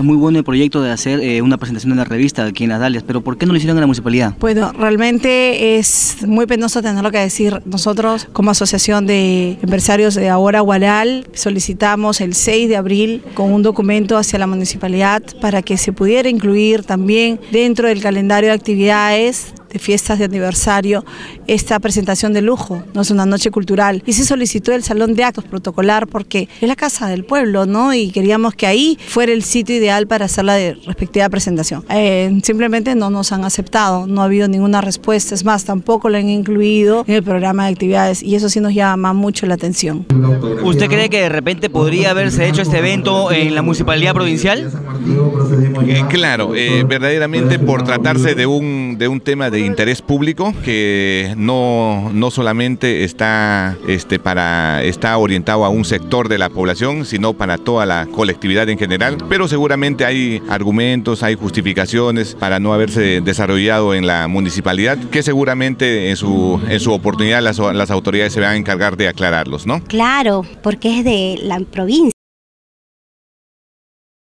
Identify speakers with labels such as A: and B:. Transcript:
A: es muy bueno el proyecto de hacer eh, una presentación en la revista aquí en las Dalias, pero ¿por qué no lo hicieron en la municipalidad?
B: Bueno, realmente es muy penoso tenerlo que decir. Nosotros, como Asociación de Empresarios de Ahora Guaral, solicitamos el 6 de abril con un documento hacia la municipalidad para que se pudiera incluir también dentro del calendario de actividades de fiestas de aniversario esta presentación de lujo, no es una noche cultural. Y se solicitó el salón de actos protocolar porque es la casa del pueblo, ¿no? Y queríamos que ahí fuera el sitio ideal para hacer la respectiva presentación. Eh, simplemente no nos han aceptado, no ha habido ninguna respuesta, es más, tampoco lo han incluido en el programa de actividades y eso sí nos llama mucho la atención.
A: ¿Usted cree que de repente podría haberse hecho este evento en la municipalidad provincial?
C: Eh, claro, eh, verdaderamente por tratarse de un, de un tema de interés público que no, no solamente está, este, para, está orientado a un sector de la población, sino para toda la colectividad en general. Pero seguramente hay argumentos, hay justificaciones para no haberse desarrollado en la municipalidad, que seguramente en su, en su oportunidad las, las autoridades se van a encargar de aclararlos, ¿no?
D: Claro, porque es de la provincia.